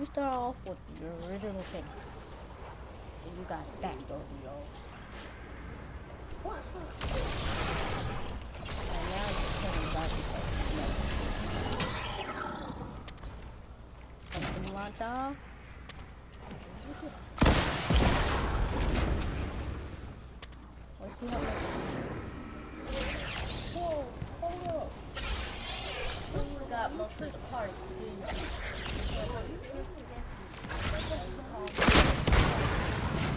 You start off with your original thing. Then you got stacked over yo. What's up? And now you're turning back to Something. Let's see how much. Whoa, hold up. Got most of the parts.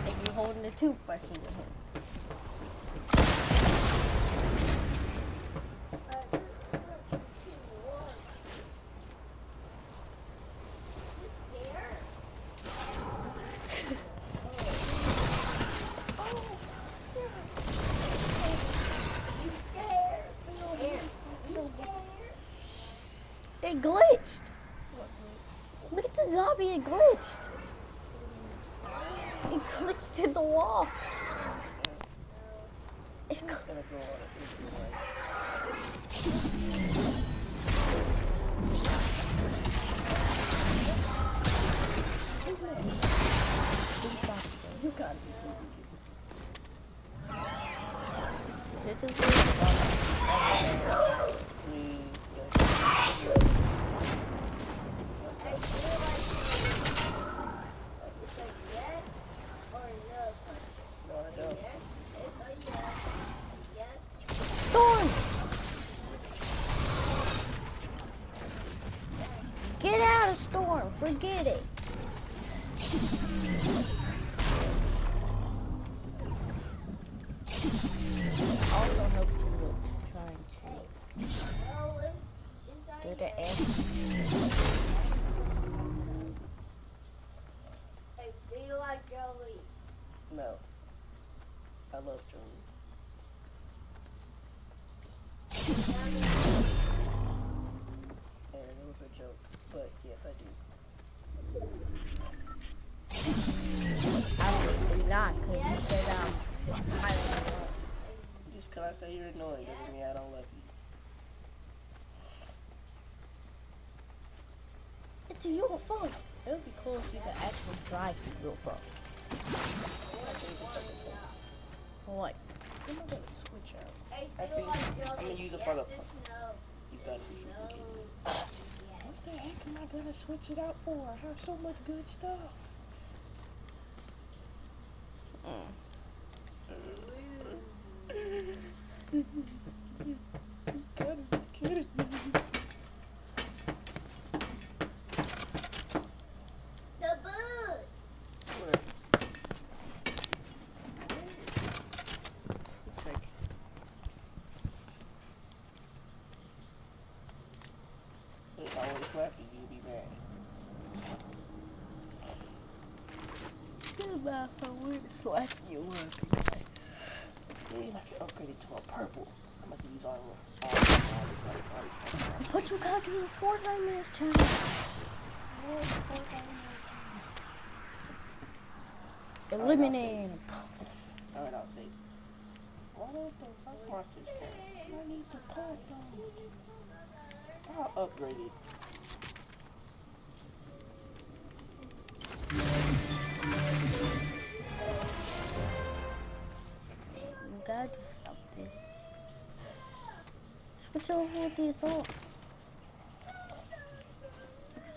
And the toothbrush in your. It glitched. Look at the zombie, it glitched. It glitched in the wall. You gotta be. This is the Please, no, I don't. storm. Get out of storm. Forget it. Also help you with trying to do the F. No. I love Joey. And it was a joke, but yes, I do. Obviously not, because you said um. Just cause I say you're annoying doesn't mean I don't love you. It's your phone. It would be cool if you could actually drive the real phone. What? I'm gonna switch out. I think I'm gonna use it for the. You gotta be freaking kidding me. What the heck am I gonna switch it out for? I have so much good stuff. You Where? If I I would slap you up. Please, I can upgrade it to a purple. I'm about to use armor. Oh, But you gotta do the Fortnite Man's channel. Eliminate. Alright, I'll say. What the fuck monsters can? I need to put them. I'll upgrade it. Over with the assault.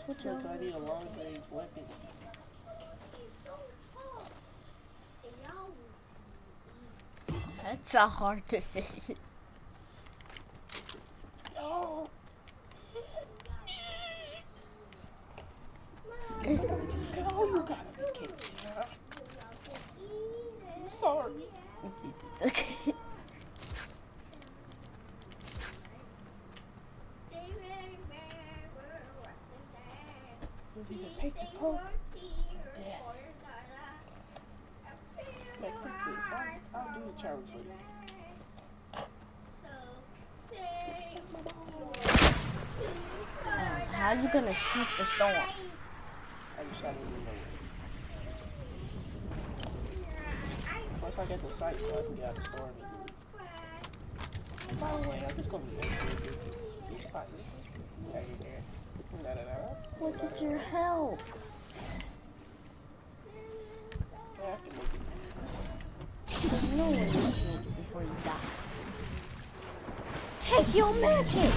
Switch over. I need a long range weapon. That's a hard decision. No! Somebody just go. You gotta be kidding me. huh? I'm sorry. okay. Let's either take the poke. Death. Make the this. I'll, I'll do the challenge later. Um, how are you gonna shoot the storm? I just shot it in the. Once I get the sight so I can get out the storm. By the way, I'm just gonna. Right there. Look at your health. No make it before you die. Take your magic!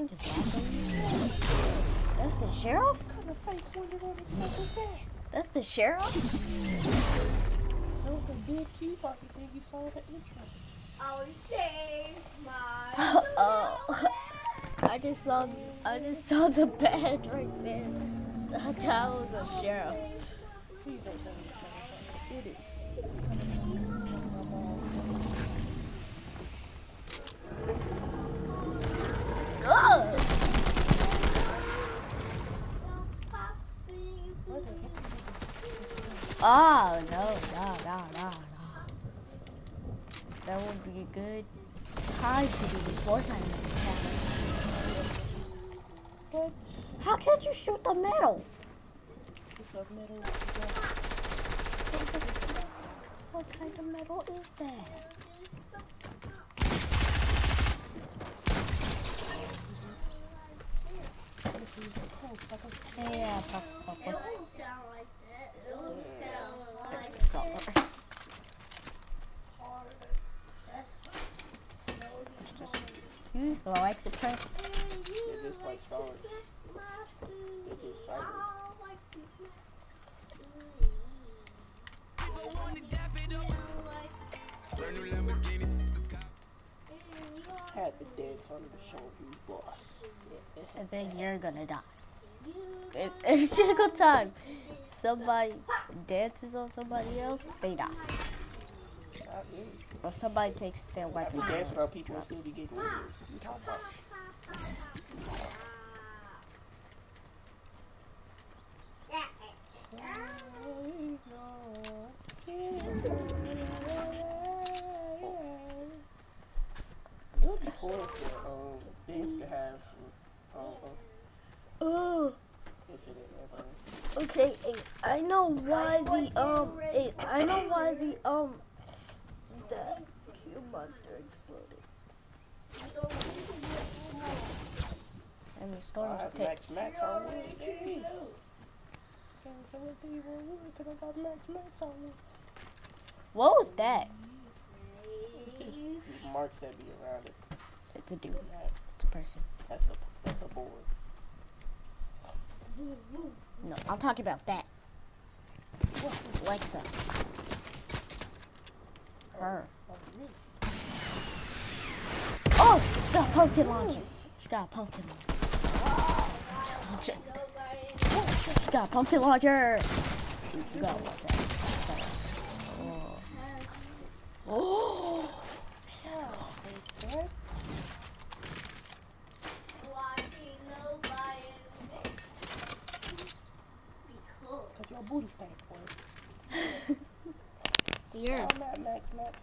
That thing just laughed. That's the sheriff? kind of fake wonder what the fuck is that? That's the sheriff? That was the big key pocket thing you saw at the intro. I'll save my oh. I just saw I just saw the bed right there. I thought it was a sheriff. Please don't tell me. It is. Oh no, no, no, no, no. That would be a good time to do the Fortnite challenge. What? How can't you shoot the metal? What kind of metal is that? Yeah, pop, pop, pop. won't sound like that. It won't sound like Sorry. Mm-hmm. You like the press? They're just like stars. They're just silent. Had the dance on the show who's boss. And then you're gonna die. It's every single time somebody dances on somebody else, they die. Not me. Or somebody takes their weapon. we dance around people and still be getting wounded. You talking about? It would be cool if um, things could have um, Oh, if okay. I know why the um. I know why the um. The cube monster exploded. And the I storm have max max on wood. Hey. Can't kill a people wood 'cause I got max max on wood. What was that? It's just marks that be around it. It's a dude. That, It's a person. that's a that's a board. No, I'm talking about that. Alexa. Her. Oh, oh, She got a pumpkin launcher. She got a pumpkin launcher. She got a pumpkin launcher. You got what that. Oh. oh. Your booty stank, boy. Yes. I'm max max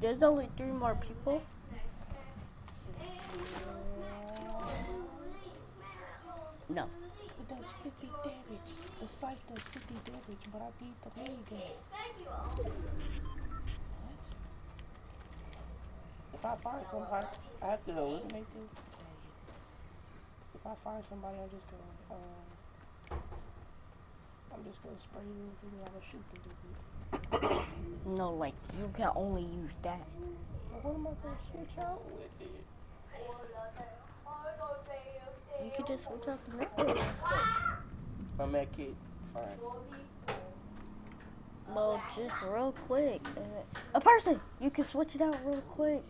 There's only three more people. No. It does 50 damage. The site does 50 damage, but I beat the minigun. What? If I find somebody, I have to eliminate them. If I find somebody, I'm just gonna, um, I'm just gonna spray them and I'm gonna shoot them. with. No, like, you can only use that. But what am I gonna switch out with it? You could just switch out the method. My med kit, fine. Well, just real quick. A person! You can switch it out real quick.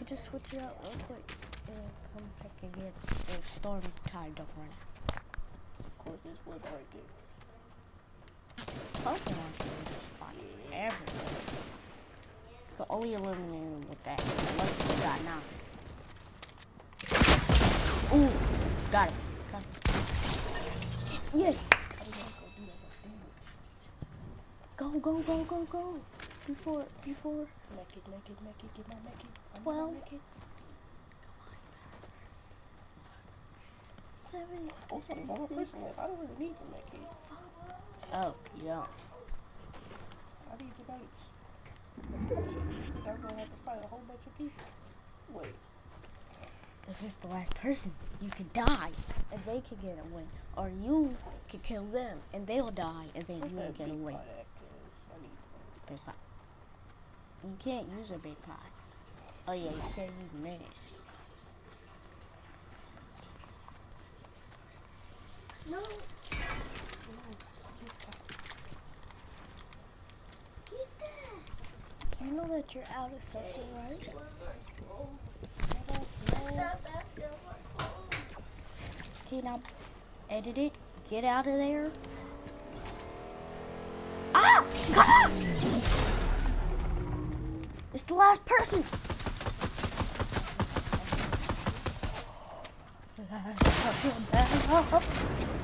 You just switch it out real quick. And come back again. And storm tide don't run out. Of course, there's one right there. Pumpkin launcher oh, is just fine everywhere. can only eliminate him with that. Unless you got nine. Ooh, got it. Got it. Yes. Go, go, go, go, go. Before, before. Make it, make it, make it, get my make it. Gonna make it. Seven. Something one more person. I don't really need to make it. Oh, yeah. I need the mates. I'm gonna have to fight a whole bunch of people. Wait. If it's the last person, you can die, and they can get a win. Or you can kill them, and they'll die, and then What's you'll get a big win. pot at? 'Cause Big pot. You can't use a big pot. Oh yeah, you can't use mini. No, to. get that. You know that you're out of something, right? Okay, now edit it. Get out of there. Ah! Ah! It's the last person. I feel